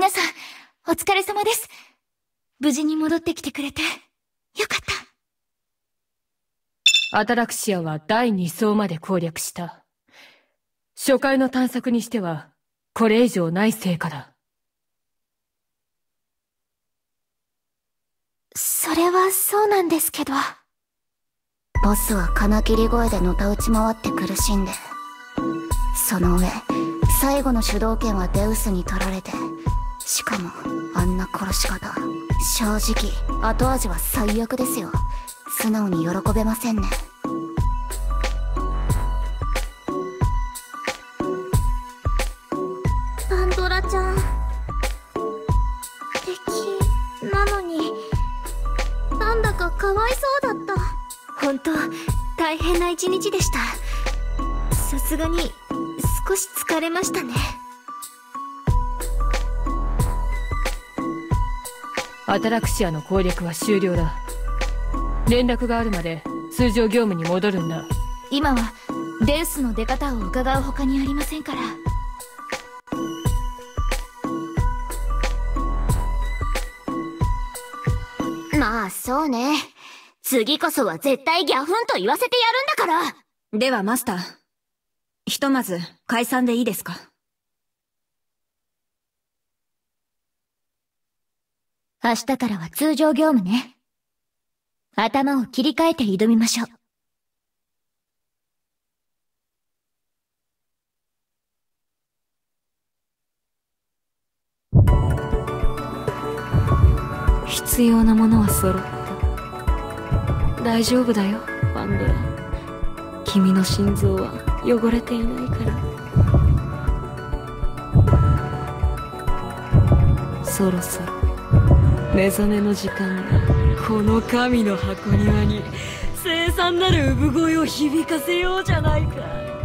皆さん、お疲れ様です。無事に戻ってきてくれて、よかった。アタラクシアは第2層まで攻略した。初回の探索にしては、これ以上ない成果だ。それはそうなんですけど。ボスは金切り声でのた打ち回って苦しんで。その上、最後の主導権はデウスに取られて、しかも、あんな殺し方。正直、後味は最悪ですよ。素直に喜べませんね。パンドラちゃん。敵、なのに、なんだかかわいそうだった。本当、大変な一日でした。さすがに、少し疲れましたね。アタラクシアの攻略は終了だ。連絡があるまで通常業務に戻るんだ。今はデウスの出方を伺う他にありませんから。まあそうね。次こそは絶対ギャフンと言わせてやるんだから。ではマスター。ひとまず解散でいいですか？明日からは通常業務ね。頭を切り替えて挑みましょう。必要なものは揃った。大丈夫だよ、パンドラ。君の心臓は汚れていないから。そろそろ。目覚めの時間。がこの神の箱庭に凄惨なる産声を響かせようじゃないか。